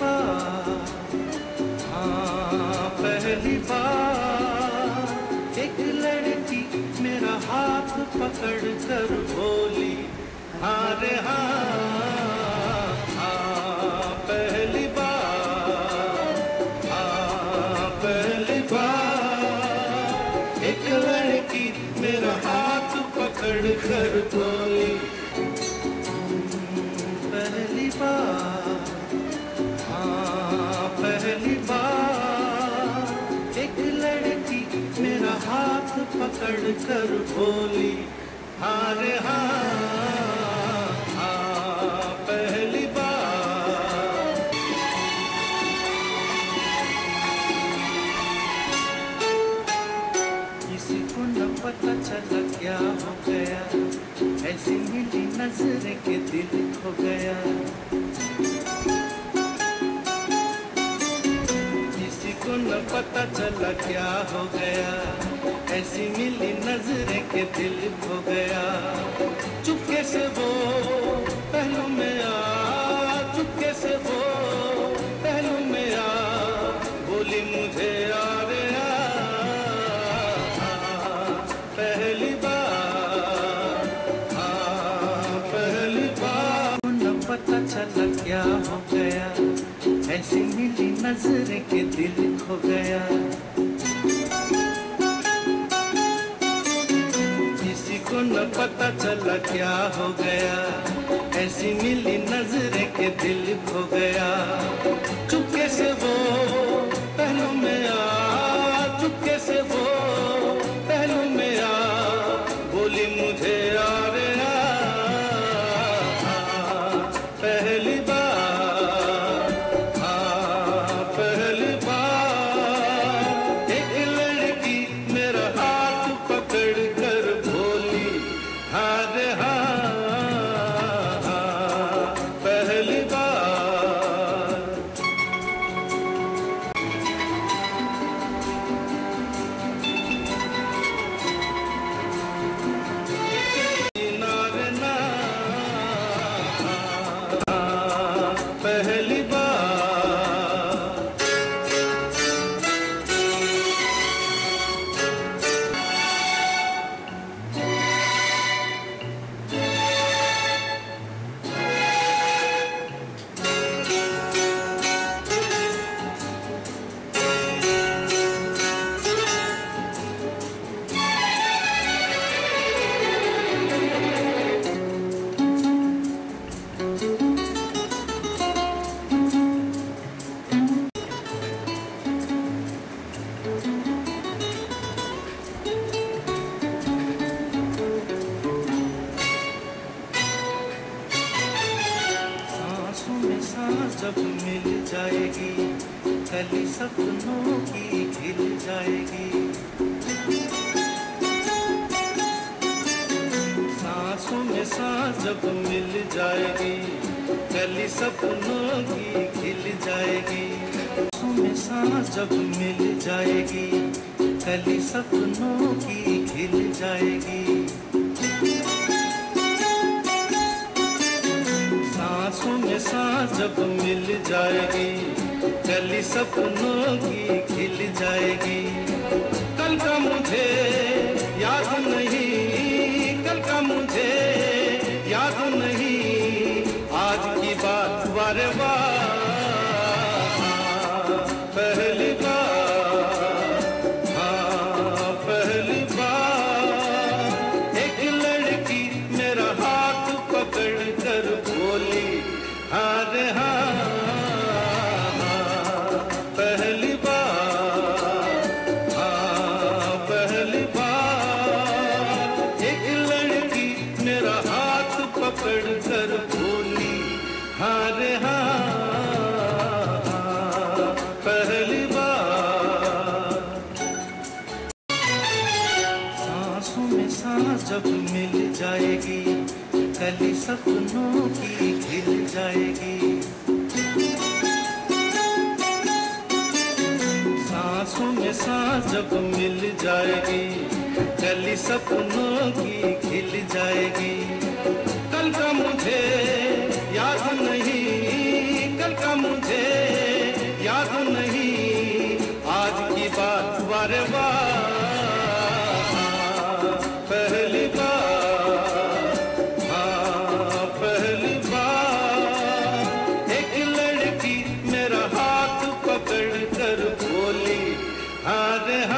बार हाँ पहली बार एक लड़की मेरा हाथ पकड़ कर बोली हाँ हाँ हाँ पहली बार हाँ पहली बार एक लड़की मेरा हाथ पकड़ कर बोली, पहली बार। पकड़ कर बोली हाँ रे हाँ हाँ पहली बार। किसी को न पता चला क्या हो गया, ऐसी मिली नज़र के दिल खो गया। किसी को न पता चला क्या हो गया ऐसी मिली नज़र के दिल खो गया। चुपके से वो पहलू में आ, चुपके से वो पहलू में आ, बोली मुझे आ गया पहली बार हाँ पहली बार। न पता चला क्या हो गया। ऐसी मिली नज़र के दिल खो गया। पता चला क्या हो गया? ऐसी मिली नज़र के दिल खो गया। जब मिल जाएगी, कली सपनों की खिल जाएगी। सांसों में सांस जब मिल जाएगी, कली सपनों की खिल जाएगी। सांसों में सांस जब मिल जाएगी, कली सपनों की खिल जाएगी। सांस जब मिल जाएगी गली सपनों की खिल जाएगी। कल का मुझे याद नहीं पकड़ कर बोली हाँ रे हाँ पहली बार। सांसों में सांस जब मिल जाएगी, कली सपनों की खिल जाएगी। सांसों में सांस जब मिल जाएगी, कली सपनों की खिल जाएगी। कल का मुझे, याद नहीं, कल का मुझे, याद नहीं, आज की बात बारे बार पहली बार हाँ पहली बार एक लड़की मेरा हाथ पकड़ कर बोली हाँ रे हाँ